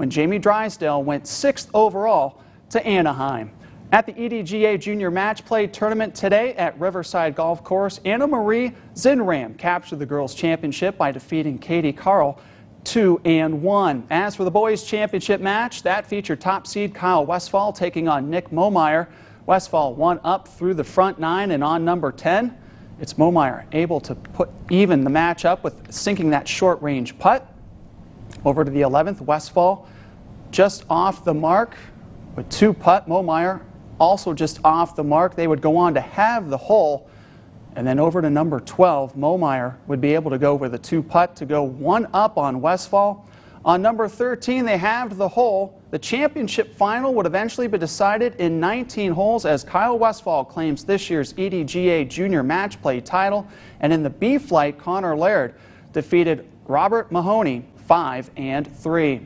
when Jamie Drysdale went sixth overall to Anaheim. At the EDGA Junior Match Play Tournament today at Riverside Golf Course, Anna Marie Zinram captured the girls' championship by defeating Katie Carl 2 and 1. As for the boys' championship match, that featured top seed Kyle Westfall taking on Nick Momeyer. Westfall one up through the front nine and on number 10. It's Momeyer able to put even the match up with sinking that short range putt. Over to the 11th, Westfall just off the mark with two putt. Mo Momeyer also just off the mark. They would go on to halve the hole. And then over to number 12, Mo Momeyer would be able to go with a two putt to go one up on Westfall. On number 13, they halved the hole. The championship final would eventually be decided in 19 holes as Kyle Westfall claims this year's EDGA Junior Match Play title. And in the B flight, Connor Laird defeated Robert Mahoney 5 and 3.